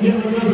Deus.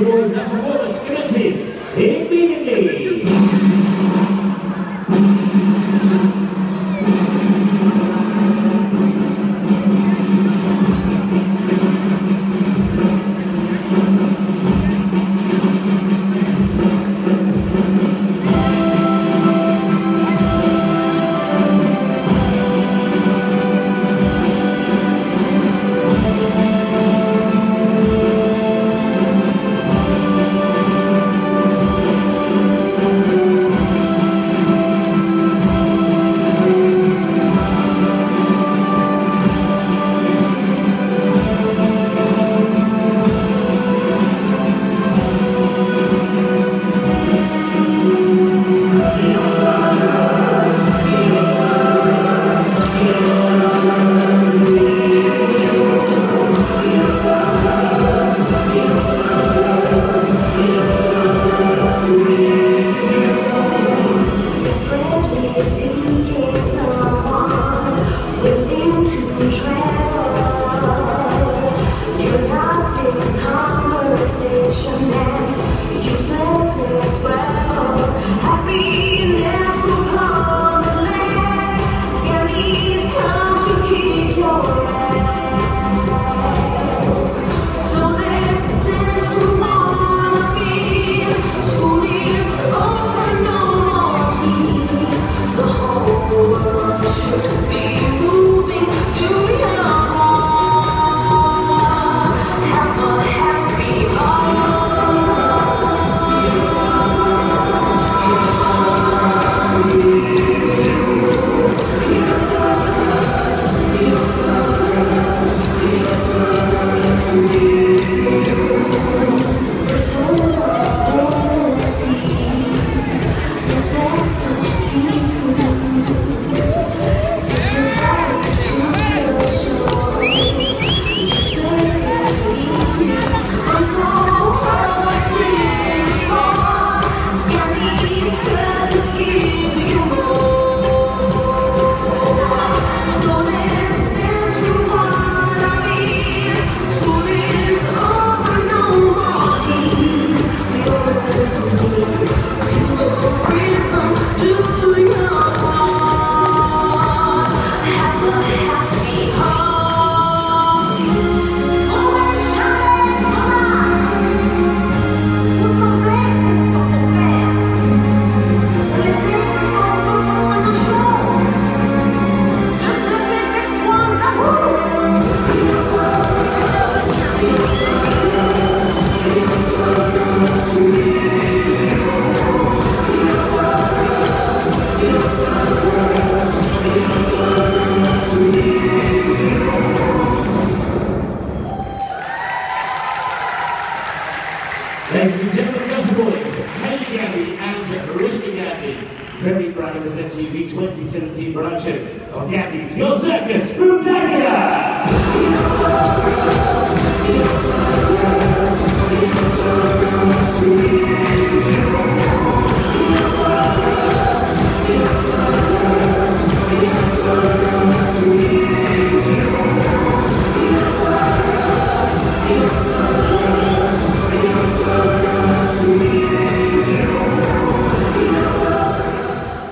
Ladies and gentlemen, Gotha Boys, Kelly Gandey and Rishka Gandey. Very proud of his MTV 2017 production of Gandey's Your Circus Spoontacular!